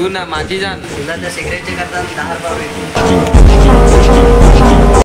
तू ना माझी जान. तुला त्या सिगरेटचे करताना दहा रुपये